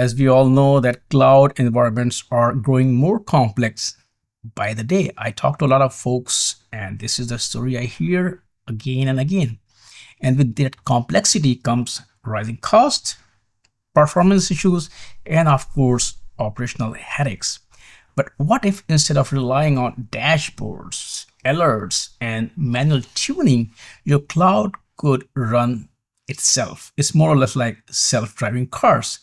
as we all know that cloud environments are growing more complex by the day. I talk to a lot of folks and this is the story I hear again and again. And with that complexity comes rising costs, performance issues, and of course, operational headaches. But what if instead of relying on dashboards, alerts, and manual tuning, your cloud could run itself? It's more or less like self-driving cars.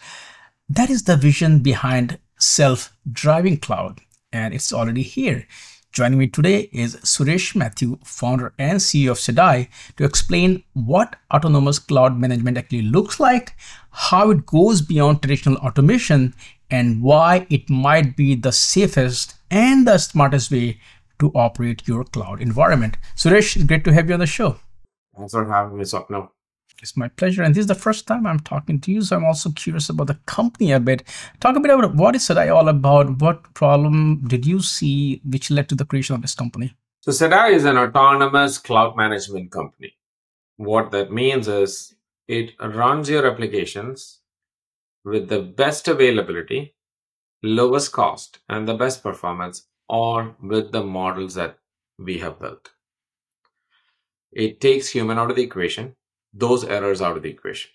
That is the vision behind self-driving cloud, and it's already here. Joining me today is Suresh Mathew, founder and CEO of Sedai, to explain what autonomous cloud management actually looks like, how it goes beyond traditional automation, and why it might be the safest and the smartest way to operate your cloud environment. Suresh, great to have you on the show. Thanks for having me, Swapnil. It's my pleasure. And this is the first time I'm talking to you, so I'm also curious about the company a bit. Talk a bit about what is Sedai all about? What problem did you see which led to the creation of this company? So Sedai is an autonomous cloud management company. What that means is it runs your applications with the best availability, lowest cost, and the best performance, or with the models that we have built. It takes human out of the equation those errors out of the equation.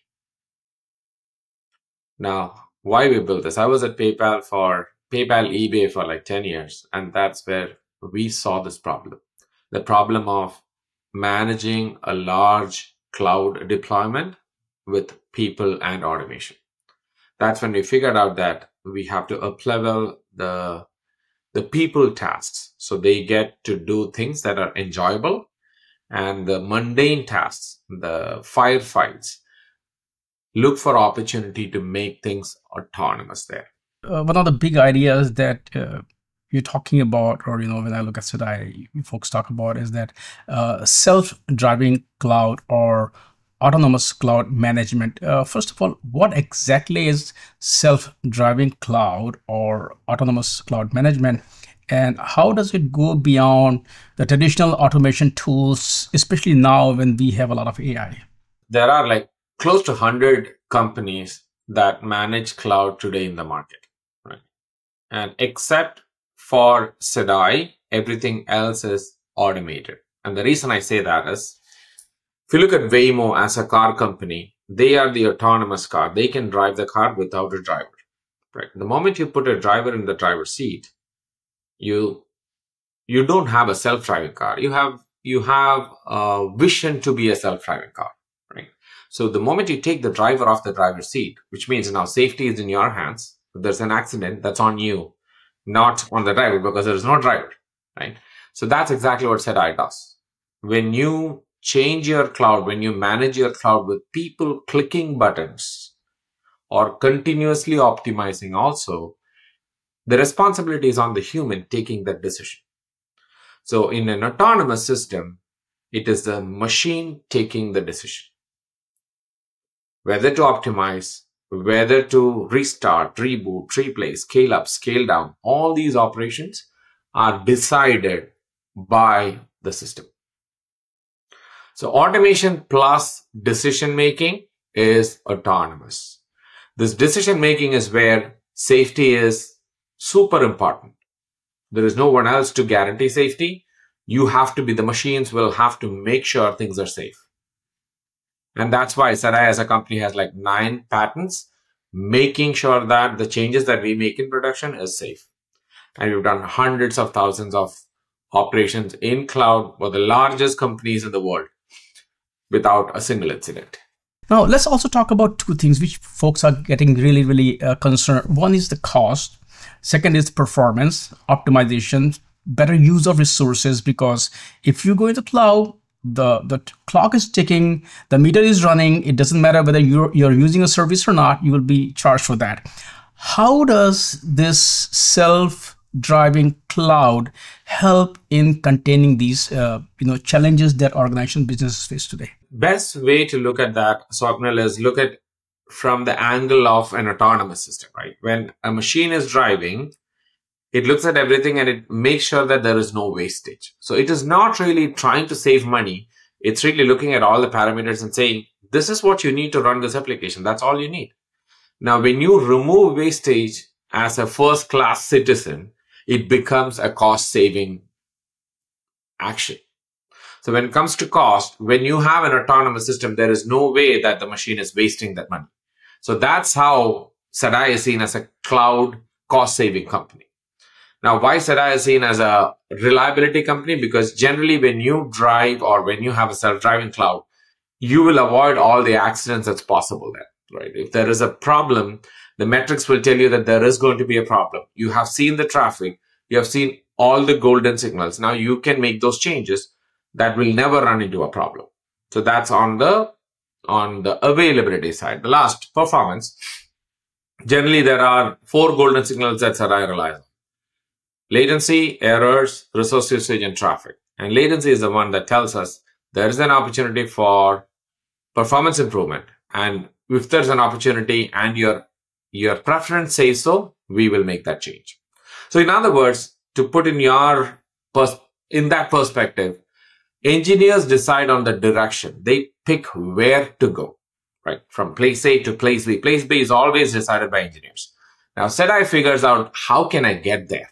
Now, why we built this? I was at PayPal for PayPal eBay for like 10 years, and that's where we saw this problem. The problem of managing a large cloud deployment with people and automation. That's when we figured out that we have to uplevel the the people tasks so they get to do things that are enjoyable and the mundane tasks, the firefights, look for opportunity to make things autonomous there. Uh, one of the big ideas that uh, you're talking about, or you know, when I look at Sedai, folks talk about is that uh, self-driving cloud or autonomous cloud management. Uh, first of all, what exactly is self-driving cloud or autonomous cloud management? And how does it go beyond the traditional automation tools especially now when we have a lot of ai there are like close to 100 companies that manage cloud today in the market right? And except for sedai everything else is automated. And the reason i say that is if you look at waymo as a car company they are the autonomous car. They can drive the car without a driver right? The moment you put a driver in the driver's seat you you don't have a self-driving car. You have you have a vision to be a self-driving car right? So the moment you take the driver off the driver's seat which means now safety is in your hands if there's an accident that's on you not on the driver because there's no driver right? So that's exactly what sedai does when you change your cloud when you manage your cloud with people clicking buttons or continuously optimizing also the responsibility is on the human taking that decision. So in an autonomous system, it is the machine taking the decision. Whether to optimize, whether to restart, reboot, replace, scale up, scale down, all these operations are decided by the system. So automation plus decision making is autonomous. This decision making is where safety is super important. There is no one else to guarantee safety. You have to be, the machines will have to make sure things are safe. And that's why Sedai as a company has like nine patents, making sure that the changes that we make in production is safe. And we've done hundreds of thousands of operations in cloud for the largest companies in the world without a single incident. Now, let's also talk about two things which folks are getting really, really uh, concerned. One is the cost Second is performance, optimization, better use of resources because if you go into cloud, the, the clock is ticking, the meter is running, it doesn't matter whether you're, you're using a service or not, you will be charged for that. How does this self-driving cloud help in containing these uh, you know challenges that organization businesses face today? Best way to look at that, Swapnil, is look at from the angle of an autonomous system, right? When a machine is driving, it looks at everything and it makes sure that there is no wastage. So it is not really trying to save money. It's really looking at all the parameters and saying, this is what you need to run this application. That's all you need. Now, when you remove wastage as a first class citizen, it becomes a cost saving action. So when it comes to cost, when you have an autonomous system, there is no way that the machine is wasting that money. So that's how Sedai is seen as a cloud cost saving company. Now, why Sedai is seen as a reliability company? Because generally when you drive or when you have a self-driving cloud, you will avoid all the accidents that's possible there, right? If there is a problem, the metrics will tell you that there is going to be a problem. You have seen the traffic. You have seen all the golden signals. Now you can make those changes that will never run into a problem. So that's on the on the availability side. The last performance. Generally, there are four golden signals that Sedai relies on. Latency, errors, resource usage, and traffic. And latency is the one that tells us there is an opportunity for performance improvement. And if there's an opportunity and your, your preference says so, we will make that change. So in other words, to put in your, in that perspective, engineers decide on the direction. They pick where to go, right? From place A to place B. Place B is always decided by engineers. Now, Sedai figures out how can I get there,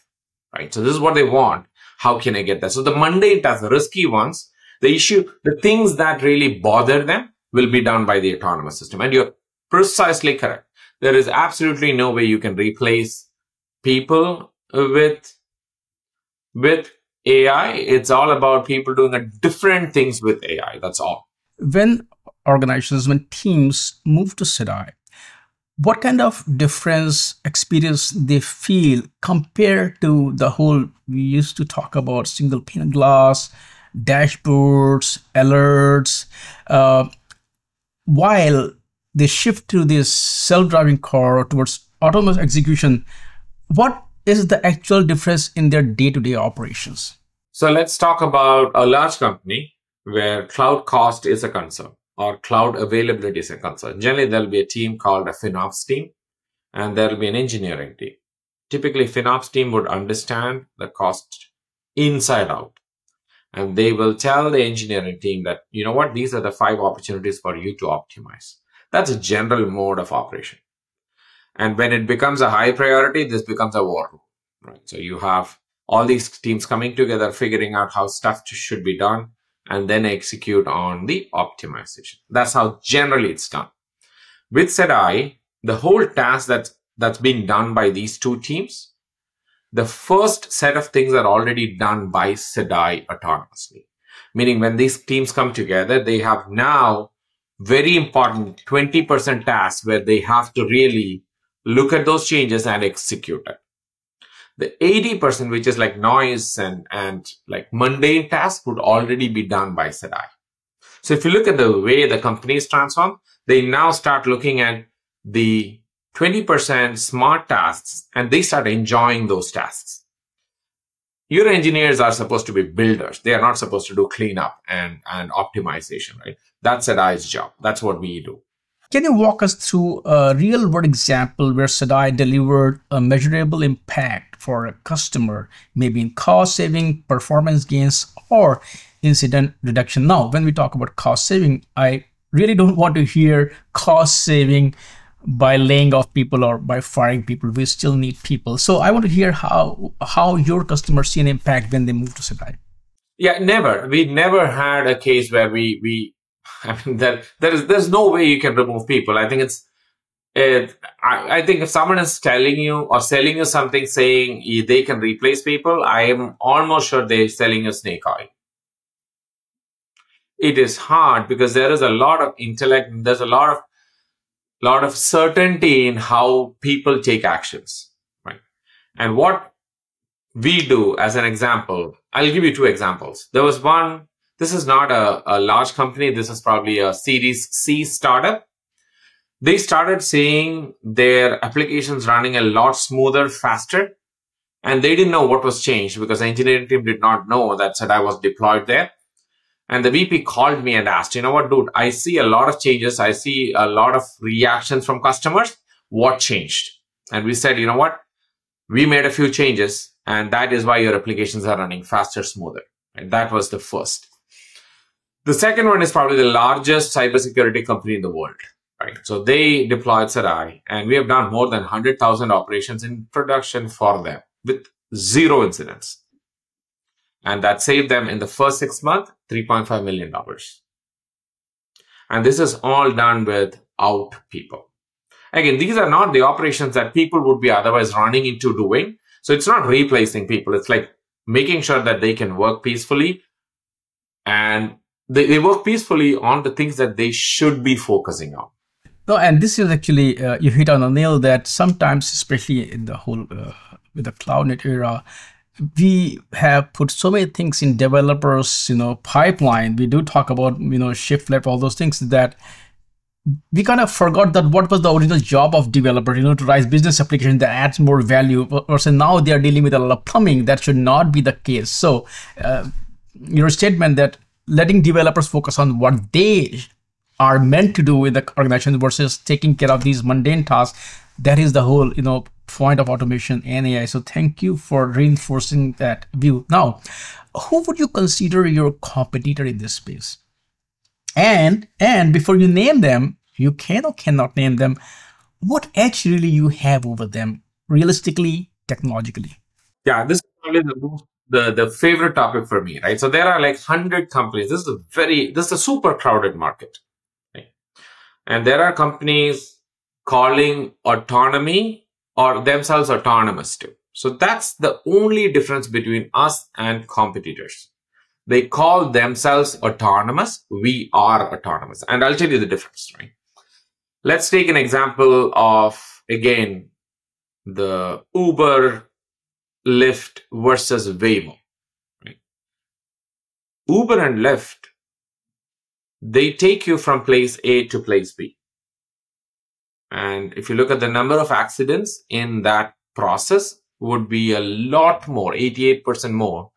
right? So this is what they want. How can I get there? So the mundane tasks, the risky ones, the issue, the things that really bother them will be done by the autonomous system. And you're precisely correct. There is absolutely no way you can replace people with, with AI. It's all about people doing different things with AI. That's all. When organizations, when teams move to Sedai, what kind of difference experience they feel compared to the whole we used to talk about single pane of glass dashboards alerts uh, while they shift to this self-driving car towards autonomous execution what is the actual difference in their day-to-day operations so let's talk about a large company where cloud cost is a concern or cloud availability is a concern. Generally, there'll be a team called a FinOps team and there'll be an engineering team. Typically, FinOps team would understand the cost inside out. And they will tell the engineering team that, you know what, these are the five opportunities for you to optimize. That's a general mode of operation. And when it becomes a high priority, this becomes a war room, right? So you have all these teams coming together, figuring out how stuff should be done and then execute on the optimization. That's how generally it's done. With Sedai, the whole task that's, that's being done by these two teams, the first set of things are already done by Sedai autonomously. Meaning when these teams come together, they have now very important 20% tasks where they have to really look at those changes and execute it. The 80%, which is like noise and, and like mundane tasks would already be done by Sedai. So if you look at the way the companies transform, they now start looking at the 20% smart tasks and they start enjoying those tasks. Your engineers are supposed to be builders. They are not supposed to do cleanup and, and optimization, right? That's Sedai's job. That's what we do. Can you walk us through a real world example where Sedai delivered a measurable impact for a customer, maybe in cost saving, performance gains, or incident reduction? Now, when we talk about cost saving, I really don't want to hear cost saving by laying off people or by firing people. We still need people. So I want to hear how how your customers see an impact when they move to Sedai. Yeah, never. We never had a case where we we I mean, there, there is, there's no way you can remove people. I think it's, it, I, I think if someone is telling you or selling you something saying they can replace people, I am almost sure they're selling you snake oil. It is hard because there is a lot of intellect, there's a lot of, lot of certainty in how people take actions, right? And what we do as an example, I'll give you two examples. There was one this is not a, a large company. This is probably a Series C startup. They started seeing their applications running a lot smoother, faster. And they didn't know what was changed because the engineering team did not know that Sedai was deployed there. And the VP called me and asked, you know what, dude, I see a lot of changes. I see a lot of reactions from customers. What changed? And we said, you know what? We made a few changes and that is why your applications are running faster, smoother. And that was the first. The second one is probably the largest cybersecurity company in the world. right? So they deployed Sedai and we have done more than 100,000 operations in production for them with zero incidents. And that saved them in the first six months, $3.5 million. And this is all done without people. Again, these are not the operations that people would be otherwise running into doing. So it's not replacing people. It's like making sure that they can work peacefully and they, they work peacefully on the things that they should be focusing on. No, and this is actually uh, you hit on the nail that sometimes, especially in the whole uh, with the cloud native era, we have put so many things in developers, you know, pipeline. We do talk about you know shift left, all those things that we kind of forgot that what was the original job of developer, you know, to write business application that adds more value. Versus now they are dealing with a lot of plumbing. That should not be the case. So, uh, your statement that letting developers focus on what they are meant to do with the organization versus taking care of these mundane tasks. That is the whole you know point of automation and ai so thank you for reinforcing that view. Now who would you consider your competitor in this space? And and before you name them you can or cannot name them what edge really you have over them realistically technologically? Yeah this is probably the most the, the favorite topic for me, right? So there are like 100 companies. This is a very, this is a super crowded market. Right? And there are companies calling autonomy or themselves autonomous too. So that's the only difference between us and competitors. They call themselves autonomous. We are autonomous. And I'll tell you the difference, right? Let's take an example of, again, the Uber Lyft versus Waymo. Right? Uber and Lyft, they take you from place A to place B. And if you look at the number of accidents in that process would be a lot more, 88% more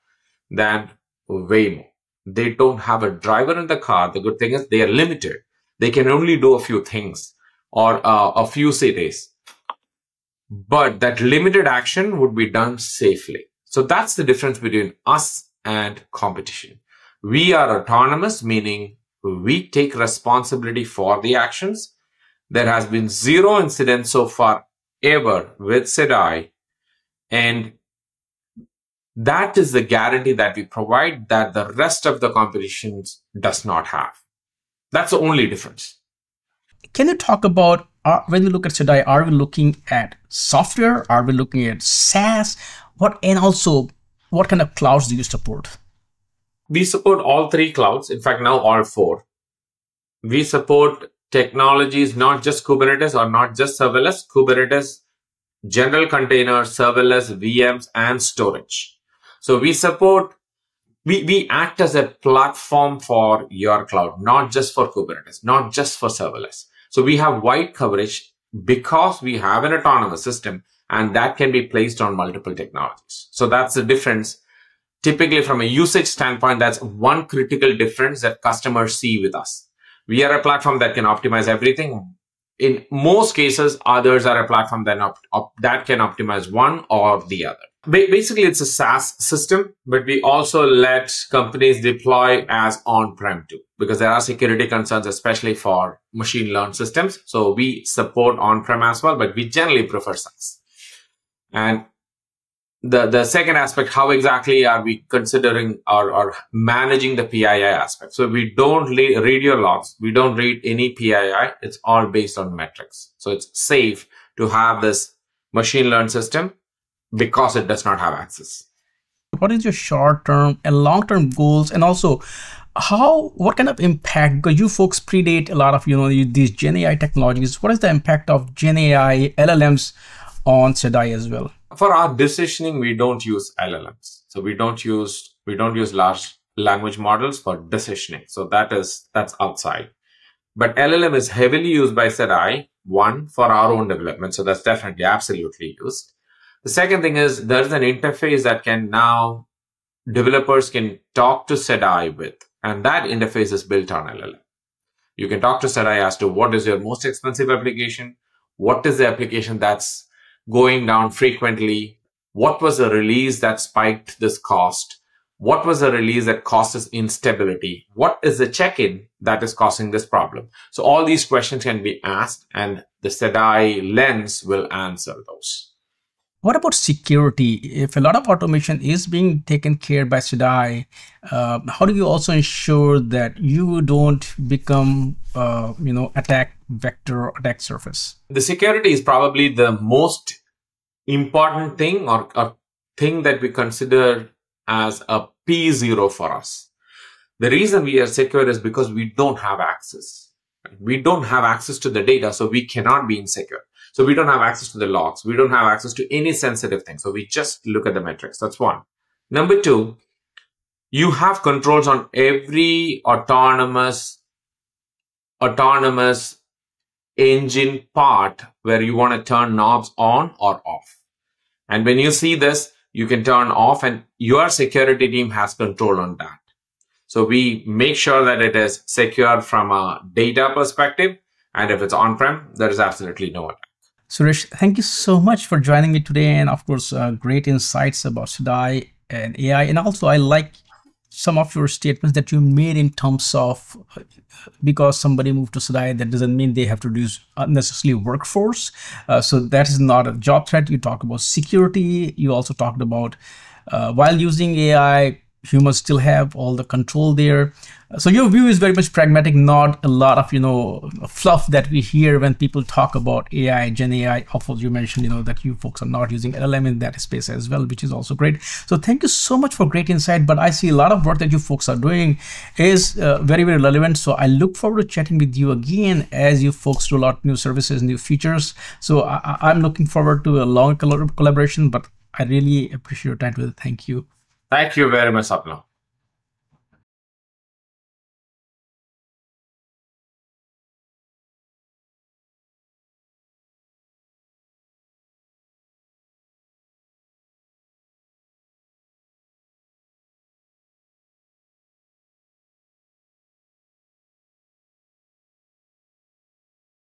than Waymo. They don't have a driver in the car. The good thing is they are limited. They can only do a few things or uh, a few cities but that limited action would be done safely. So that's the difference between us and competition. We are autonomous, meaning we take responsibility for the actions. There has been zero incident so far ever with Sedai. And that is the guarantee that we provide that the rest of the competitions does not have. That's the only difference. Can you talk about are, when we look at Sedai, are we looking at software? Are we looking at SaaS? What and also what kind of clouds do you support? We support all three clouds. In fact, now all four. We support technologies, not just Kubernetes or not just serverless, Kubernetes, general containers, serverless, VMs, and storage. So we support, we, we act as a platform for your cloud, not just for Kubernetes, not just for serverless. So we have wide coverage because we have an autonomous system and that can be placed on multiple technologies. So that's the difference. Typically from a usage standpoint, that's one critical difference that customers see with us. We are a platform that can optimize everything. In most cases, others are a platform that, op- op- that can optimize one or the other basically it's a SaaS system, but we also let companies deploy as on-prem too, because there are security concerns, especially for machine learned systems. So we support on-prem as well, but we generally prefer SaaS. And the, the second aspect, how exactly are we considering or, or managing the PII aspect? So we don't read your logs. We don't read any PII. It's all based on metrics. So it's safe to have this machine learned system because it does not have access. What is your short term and long term goals? And also, how what kind of impact because you folks predate a lot of you know these gen ai technologies what is the impact of gen ai llms on Sedai as well for our decisioning we don't use llms. So we don't use we don't use large language models for decisioning. So that is that's outside. But llm is heavily used by Sedai one for our own development. So that's definitely absolutely used. The second thing is there's an interface that can now developers can talk to Sedai with, and that interface is built on LLM. You can talk to Sedai as to what is your most expensive application, what is the application that's going down frequently, what was the release that spiked this cost, what was the release that causes instability? What is the check-in that is causing this problem? So all these questions can be asked and the Sedai lens will answer those. What about security? If a lot of automation is being taken care by Sedai, uh, how do you also ensure that you don't become, uh, you know, attack vector or attack surface? The security is probably the most important thing or, or thing that we consider as a P0 for us. The reason we are secure is because we don't have access. We don't have access to the data, so we cannot be insecure. So we don't have access to the logs. We don't have access to any sensitive thing. So we just look at the metrics. That's one. Number two, you have controls on every autonomous, autonomous engine part where you want to turn knobs on or off. And when you see this, you can turn off and your security team has control on that. So we make sure that it is secure from a data perspective. And if it's on-prem, there is absolutely no attack. Suresh, thank you so much for joining me today. And of course, uh, great insights about Sedai and AI. And also, I like some of your statements that you made in terms of because somebody moved to Sedai, that doesn't mean they have to reduce unnecessarily workforce. Uh, so that is not a job threat. You talk about security. You also talked about uh, while using AI, humans still have all the control there. So your view is very much pragmatic, not a lot of, you know, fluff that we hear when people talk about AI, Gen AI. Also, you mentioned, you know, that you folks are not using LLM in that space as well, which is also great. So thank you so much for great insight. But I see a lot of work that you folks are doing is uh, very, very relevant. So I look forward to chatting with you again as you folks roll out new services, new features. So I, I'm looking forward to a long collaboration, but I really appreciate your time. Thank you. Thank you very much, Sapna.